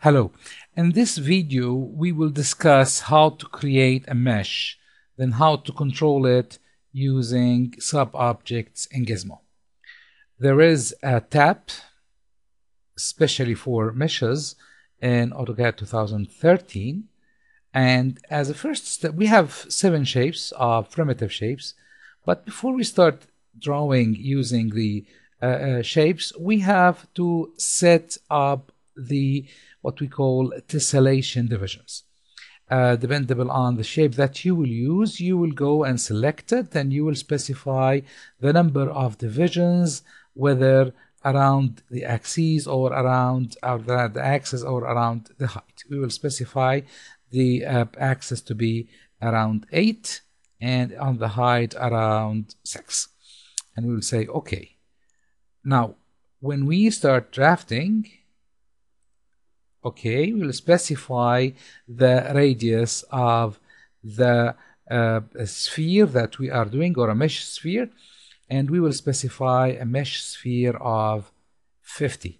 Hello. In this video, we will discuss how to create a mesh, then how to control it using sub-objects in Gizmo. There is a tab, especially for meshes in AutoCAD 2013. And as a first step, we have seven shapes of primitive shapes. But before we start drawing using the uh, uh, shapes, we have to set up the what we call tessellation divisions. Uh, dependable on the shape that you will use, you will go and select it, then you will specify the number of divisions, whether around the axis or around or the, the axis or around the height. We will specify the uh, axis to be around 8 and on the height around 6. And we will say OK. Now, when we start drafting, okay we'll specify the radius of the uh, sphere that we are doing or a mesh sphere and we will specify a mesh sphere of 50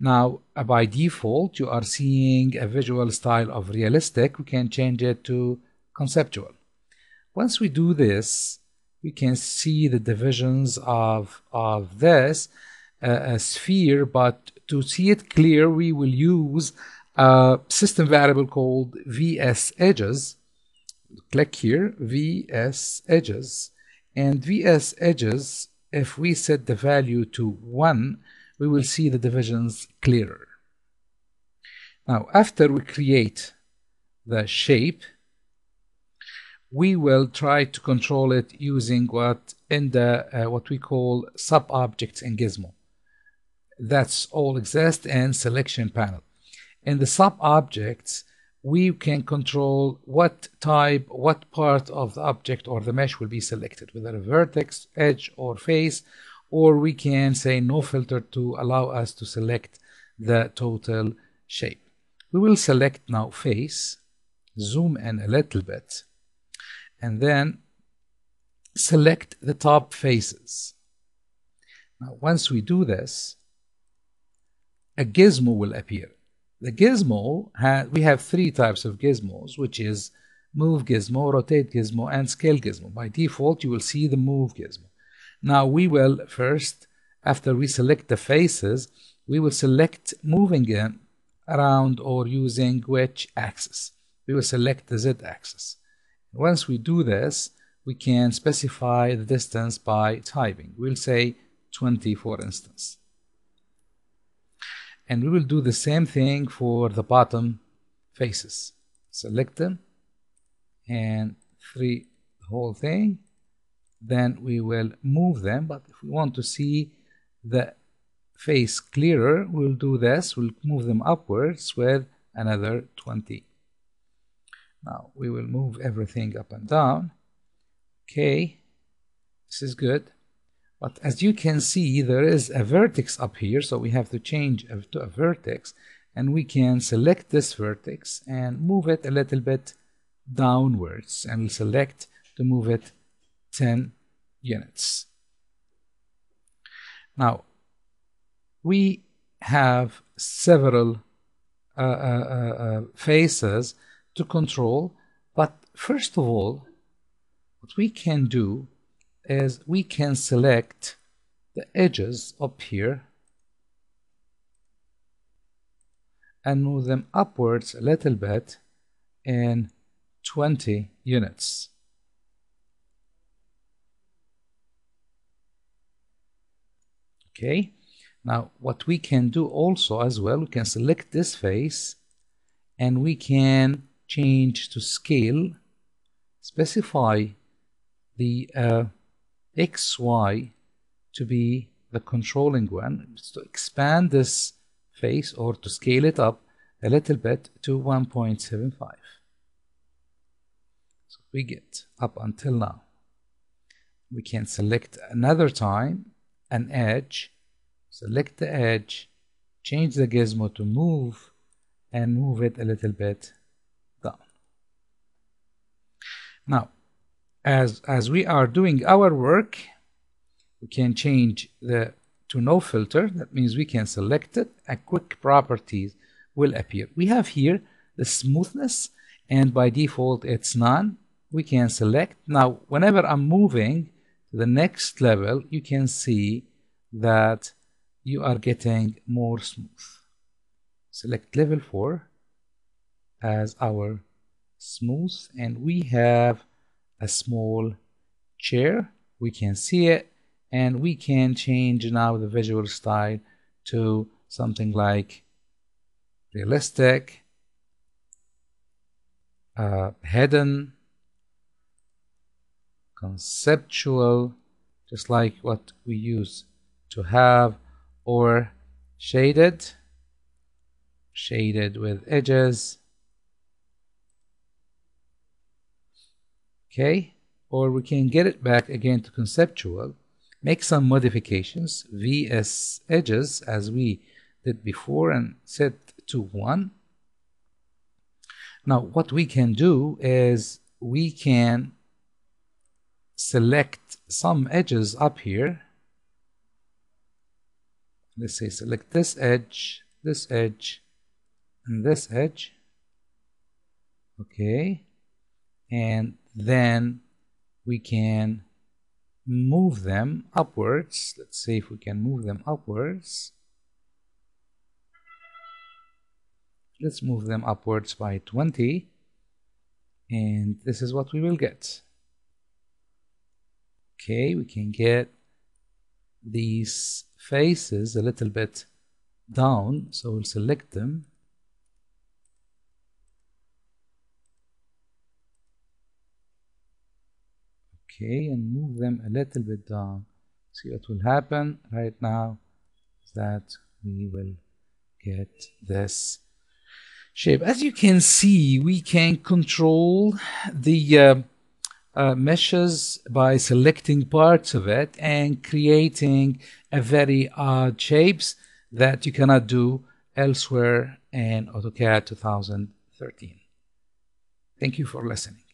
now uh, by default you are seeing a visual style of realistic. We can change it to conceptual. Once we do this we can see the divisions of of this uh, sphere but to see it clear, we will use a system variable called vs edges. Click here, vs edges. And vs edges, if we set the value to 1, we will see the divisions clearer. Now, after we create the shape, we will try to control it using what in the uh, what we call sub objects in Gizmo that's all exist and selection panel. In the sub objects, we can control what type, what part of the object or the mesh will be selected, whether a vertex, edge, or face, or we can say no filter to allow us to select the total shape. We will select now face, zoom in a little bit, and then select the top faces. Now, once we do this, a gizmo will appear. The gizmo, we have three types of gizmos, which is move gizmo, rotate gizmo, and scale gizmo. By default, you will see the move gizmo. Now we will first, after we select the faces, we will select moving around or using which axis. We will select the z axis. Once we do this, we can specify the distance by typing. We'll say 20 for instance and we will do the same thing for the bottom faces. Select them and three the whole thing. Then we will move them. But if we want to see the face clearer we'll do this. We'll move them upwards with another 20 now we will move everything up and down. Okay. This is good but as you can see, there is a vertex up here, so we have to change to a vertex, and we can select this vertex and move it a little bit downwards, and we select to move it 10 units. Now, we have several uh, uh, uh, uh faces to control, but first of all, what we can do is we can select the edges up here and move them upwards a little bit in 20 units. Okay, now what we can do also as well, we can select this face and we can change to scale, specify the uh, xy to be the controlling one. To expand this face or to scale it up a little bit to 1.75 so we get up until now. We can select another time an edge select the edge change the gizmo to move and move it a little bit down. Now as as we are doing our work we can change the to no filter. That means we can select it a quick properties will appear. We have here the smoothness and by default it's none. We can select. Now whenever I'm moving to the next level you can see that you are getting more smooth. Select level 4 as our smooth and we have a small chair. We can see it and we can change now the visual style to something like realistic uh, hidden conceptual just like what we use to have or shaded shaded with edges okay? Or we can get it back again to conceptual. Make some modifications vs edges as we did before and set to 1 now what we can do is we can select some edges up here. Let's say select this edge this edge and this edge. Okay? And then we can move them upwards. Let's see if we can move them upwards. Let's move them upwards by 20 and this is what we will get. Okay we can get these faces a little bit down so we'll select them okay and move them a little bit down see what will happen right now is that we will get this shape as you can see we can control the uh, uh, meshes by selecting parts of it and creating a very odd shapes that you cannot do elsewhere in AutoCAD 2013. Thank you for listening.